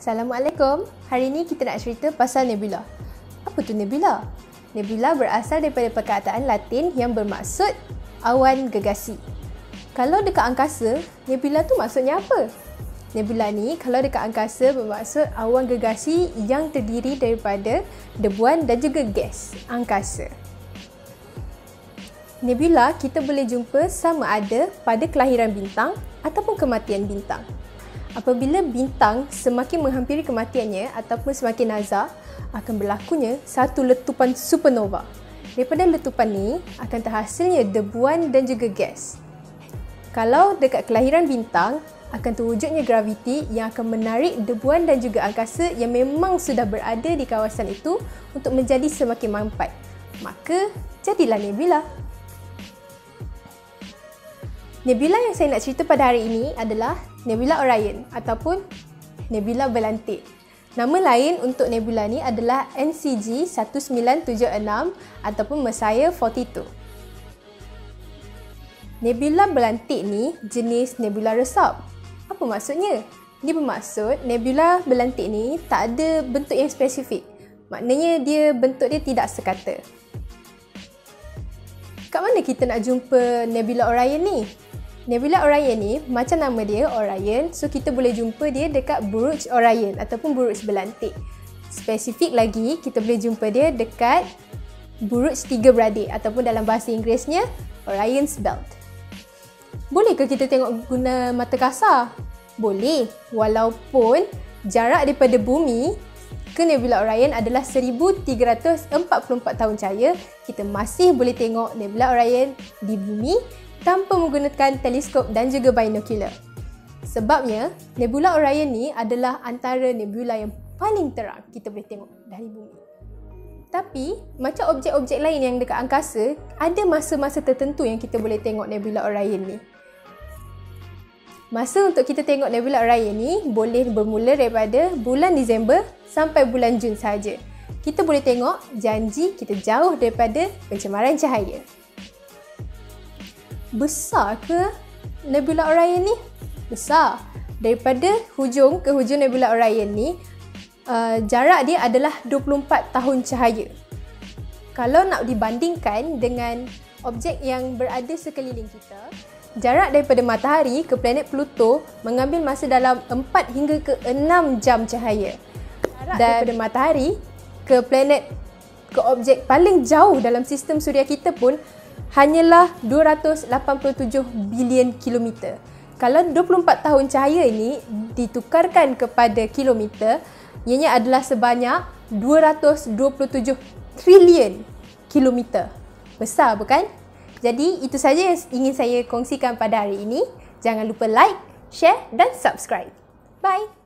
Assalamualaikum. Hari ini kita nak cerita pasal nebula. Apa tu nebula? Nebula berasal daripada perkataan Latin yang bermaksud awan gegasi. Kalau dekat angkasa, nebula tu maksudnya apa? Nebula ni kalau dekat angkasa bermaksud awan gegasi yang terdiri daripada debuan dan juga gas angkasa. Nebula kita boleh jumpa sama ada pada kelahiran bintang ataupun kematian bintang. Apabila bintang semakin menghampiri kematiannya ataupun semakin nazar, akan berlakunya satu letupan supernova. Daripada letupan ni akan terhasilnya debuan dan juga gas. Kalau dekat kelahiran bintang, akan terwujudnya graviti yang akan menarik debuan dan juga angkasa yang memang sudah berada di kawasan itu untuk menjadi semakin mampat. Maka, jadilah nebula. Nebula yang saya nak cerita pada hari ini adalah Nebula Orion ataupun Nebula Berlantik. Nama lain untuk nebula ni adalah NCG 1976 ataupun Messiah 42. Nebula berlantik ni jenis nebula resap. Apa maksudnya? Ini bermaksud nebula berlantik ni tak ada bentuk yang spesifik. Maknanya dia bentuk dia tidak sekata. Kat mana kita nak jumpa nebula Orion ni? Nebula Orion ni macam nama dia Orion so kita boleh jumpa dia dekat Buruj Orion ataupun Buruj Belantik. Spesifik lagi kita boleh jumpa dia dekat Buruj Tiga Beradik ataupun dalam bahasa Inggerisnya Orion's Belt. Bolehkah kita tengok guna mata kasar? Boleh walaupun jarak daripada bumi ke Nebula Orion adalah 1344 tahun cahaya kita masih boleh tengok Nebula Orion di bumi tanpa menggunakan teleskop dan juga binocular. Sebabnya, nebula Orion ni adalah antara nebula yang paling terang kita boleh tengok dari bumi. Tapi, macam objek-objek lain yang dekat angkasa, ada masa-masa tertentu yang kita boleh tengok nebula Orion ni. Masa untuk kita tengok nebula Orion ni boleh bermula daripada bulan Disember sampai bulan Jun saja. Kita boleh tengok janji kita jauh daripada pencemaran cahaya besar ke Nebula Orion ni? Besar. Daripada hujung ke hujung Nebula Orion ni, uh, jarak dia adalah 24 tahun cahaya. Kalau nak dibandingkan dengan objek yang berada sekeliling kita, jarak daripada matahari ke planet Pluto mengambil masa dalam 4 hingga ke 6 jam cahaya. Jarak Dan daripada matahari ke planet ke objek paling jauh dalam sistem suria kita pun hanyalah 287 bilion kilometer. Kalau 24 tahun cahaya ini ditukarkan kepada kilometer, ianya adalah sebanyak 227 trilion kilometer. Besar bukan? Jadi itu saja yang ingin saya kongsikan pada hari ini. Jangan lupa like, share dan subscribe. Bye!